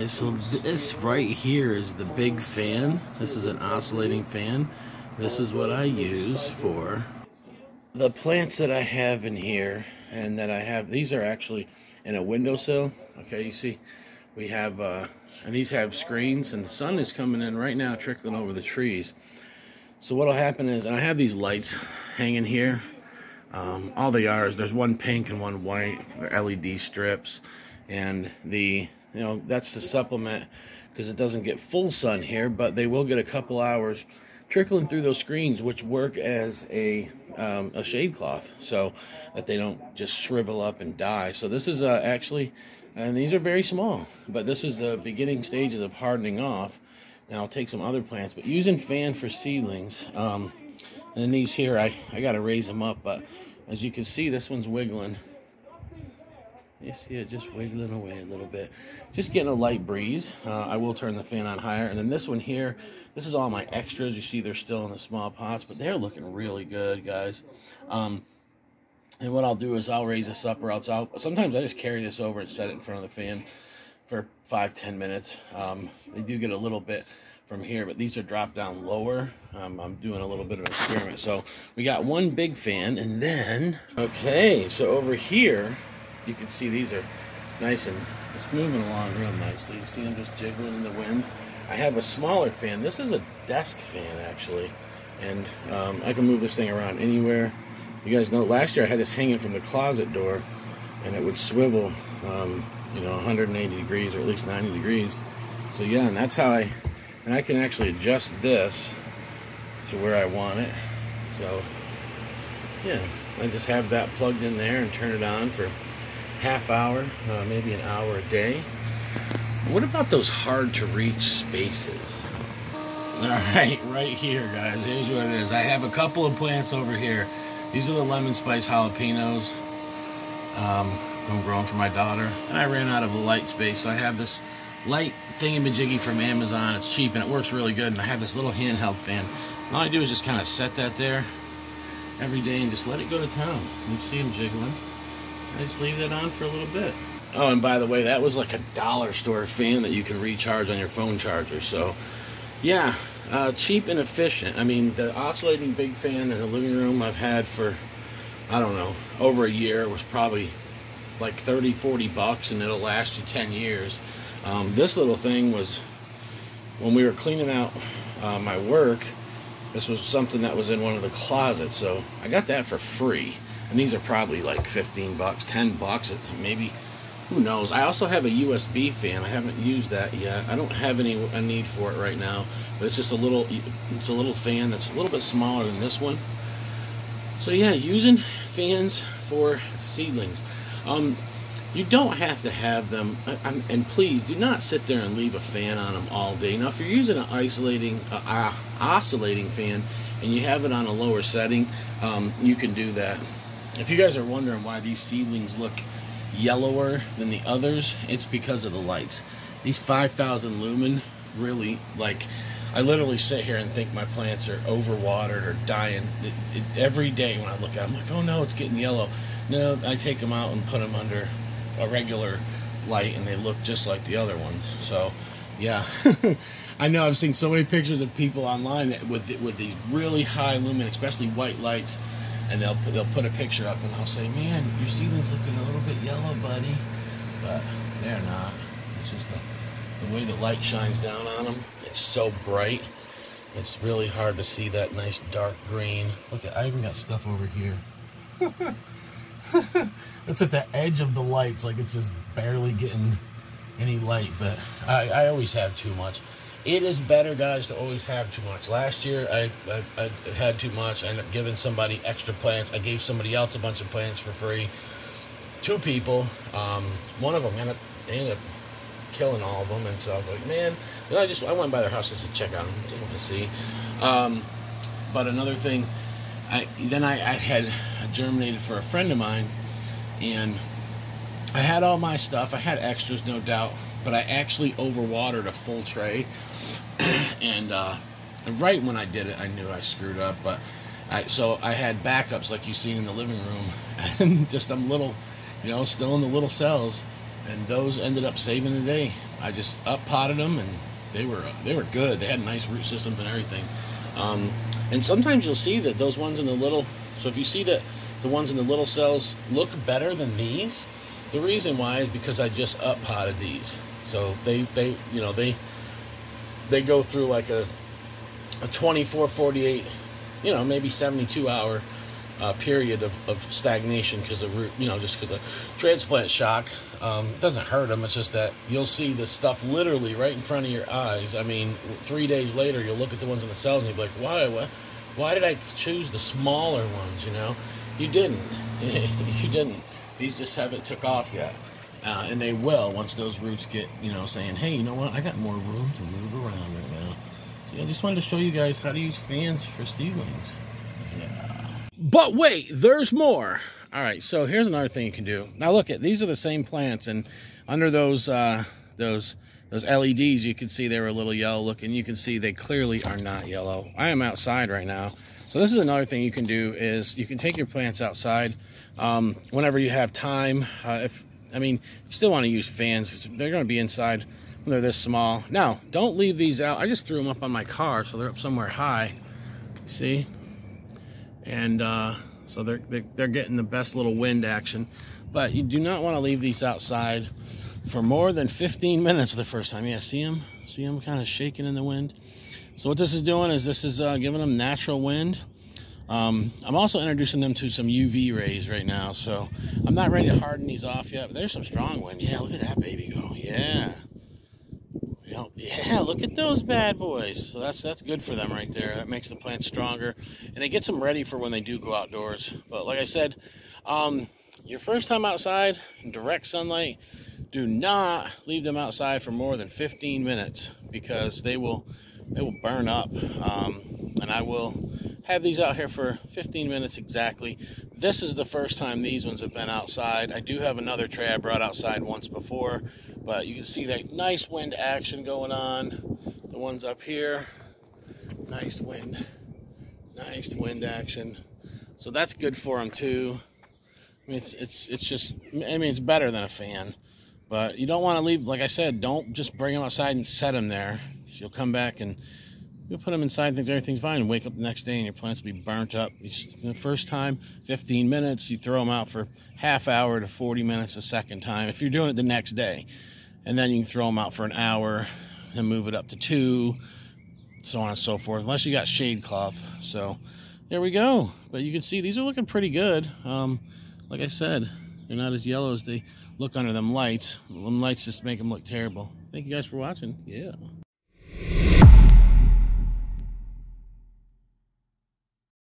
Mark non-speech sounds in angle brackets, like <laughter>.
guys, so this right here is the big fan. This is an oscillating fan. This is what I use for the plants that I have in here and that I have. These are actually in a windowsill. Okay, you see we have, uh, and these have screens and the sun is coming in right now trickling over the trees. So what'll happen is, and I have these lights hanging here. Um, all they are is there's one pink and one white. They're LED strips. And the, you know, that's to supplement because it doesn't get full sun here, but they will get a couple hours trickling through those screens, which work as a um, a shade cloth, so that they don't just shrivel up and die. So this is uh, actually, and these are very small, but this is the beginning stages of hardening off. And I'll take some other plants, but using fan for seedlings. Um, and these here, I, I got to raise them up, but as you can see, this one's wiggling. You see it just wiggling away a little bit. Just getting a light breeze. Uh, I will turn the fan on higher. And then this one here, this is all my extras. You see they're still in the small pots, but they're looking really good, guys. Um, and what I'll do is I'll raise this up or else I'll, sometimes I just carry this over and set it in front of the fan for five, ten minutes. Um, they do get a little bit from here, but these are dropped down lower. Um, I'm doing a little bit of an experiment. So we got one big fan and then, okay, so over here, you can see these are nice and it's moving along real nicely. You see them just jiggling in the wind. I have a smaller fan. This is a desk fan actually, and um, I can move this thing around anywhere. You guys know last year I had this hanging from the closet door, and it would swivel, um, you know, 180 degrees or at least 90 degrees. So yeah, and that's how I, and I can actually adjust this to where I want it. So yeah, I just have that plugged in there and turn it on for half hour, uh, maybe an hour a day. What about those hard to reach spaces? All right, right here, guys. Here's what it is. I have a couple of plants over here. These are the lemon spice jalapenos. Um, I'm growing for my daughter. And I ran out of a light space, so I have this light thingamajiggy from Amazon. It's cheap and it works really good. And I have this little handheld fan. All I do is just kind of set that there every day and just let it go to town. You see them jiggling. I just leave that on for a little bit. Oh, and by the way, that was like a dollar store fan that you can recharge on your phone charger. So, yeah, uh, cheap and efficient. I mean, the oscillating big fan in the living room I've had for, I don't know, over a year was probably like 30, 40 bucks, and it'll last you 10 years. Um, this little thing was, when we were cleaning out uh, my work, this was something that was in one of the closets. So I got that for free and these are probably like 15 bucks 10 bucks maybe who knows? I also have a usb fan. I haven't used that yet. I don't have any a need for it right now but it's just a little it's a little fan that's a little bit smaller than this one. So yeah using fans for seedlings. Um you don't have to have them and please do not sit there and leave a fan on them all day. Now if you're using an isolating uh, uh, oscillating fan and you have it on a lower setting um, you can do that if you guys are wondering why these seedlings look yellower than the others, it's because of the lights. These 5,000 lumen really, like, I literally sit here and think my plants are overwatered or dying. It, it, every day when I look at them, I'm like, oh no, it's getting yellow. No, I take them out and put them under a regular light and they look just like the other ones. So, yeah. <laughs> I know I've seen so many pictures of people online that with with these really high lumen, especially white lights, and they'll they'll put a picture up, and I'll say, "Man, your seedling's looking a little bit yellow, buddy," but they're not. It's just the the way the light shines down on them. It's so bright. It's really hard to see that nice dark green. Look at, I even got stuff over here. <laughs> it's at the edge of the lights, like it's just barely getting any light, but I, I always have too much it is better, guys, to always have too much. Last year, I, I, I, had too much. I ended up giving somebody extra plants. I gave somebody else a bunch of plants for free. Two people. Um, one of them ended up, ended up killing all of them, and so I was like, man. I just I went by their house just to check on them, just to see. Um, but another thing, I then I, I had germinated for a friend of mine, and I had all my stuff. I had extras, no doubt but I actually overwatered a full tray, <clears throat> and uh, right when I did it, I knew I screwed up. But I, so I had backups like you seen in the living room, <laughs> and just I'm little, you know, still in the little cells, and those ended up saving the day. I just up potted them and they were they were good. They had nice root systems and everything. Um, and sometimes you'll see that those ones in the little. So if you see that the ones in the little cells look better than these, the reason why is because I just up potted these. So they they you know they they go through like a a 24 48 you know maybe 72 hour uh, period of, of stagnation because of root, you know, just because of transplant shock. Um, doesn't hurt them. It's just that you'll see the stuff literally right in front of your eyes. I mean, three days later, you'll look at the ones in the cells and you'll be like, why, why, why did I choose the smaller ones? You know, you didn't. <laughs> you didn't. These just haven't took off yet. Uh, and they will once those roots get, you know, saying, hey, you know what? I got more room to move around right now. So I just wanted to show you guys how to use fans for seedlings. Yeah. But wait, there's more. All right, so here's another thing you can do. Now look at these are the same plants, and under those uh, those those LEDs, you can see they were a little yellow looking. You can see they clearly are not yellow. I am outside right now, so this is another thing you can do is you can take your plants outside um, whenever you have time. Uh, if I mean, you still want to use fans because they're going to be inside when they're this small. Now, don't leave these out. I just threw them up on my car, so they're up somewhere high. See? and uh, so they're, they're, they're getting the best little wind action but you do not want to leave these outside for more than 15 minutes the first time yeah see them see them kind of shaking in the wind so what this is doing is this is uh, giving them natural wind um, I'm also introducing them to some UV rays right now so I'm not ready to harden these off yet but there's some strong wind yeah look at that baby go yeah yeah, look at those bad boys. So that's that's good for them right there. That makes the plant stronger, and it gets them ready for when they do go outdoors. But like I said, um, your first time outside in direct sunlight, do not leave them outside for more than 15 minutes because they will they will burn up. Um, and I will have these out here for 15 minutes exactly. This is the first time these ones have been outside. I do have another tray I brought outside once before, but you can see that nice wind action going on. The ones up here, nice wind, nice wind action. So that's good for them too. I mean, it's it's it's just. I mean, it's better than a fan, but you don't want to leave. Like I said, don't just bring them outside and set them there. You'll come back and You'll put them inside, things everything's fine, and wake up the next day and your plants will be burnt up. The first time, 15 minutes, you throw them out for half hour to 40 minutes the second time. If you're doing it the next day, and then you can throw them out for an hour and move it up to two, so on and so forth, unless you got shade cloth. So there we go. But you can see these are looking pretty good. Um, like I said, they're not as yellow as they look under them lights. Them lights just make them look terrible. Thank you guys for watching. Yeah.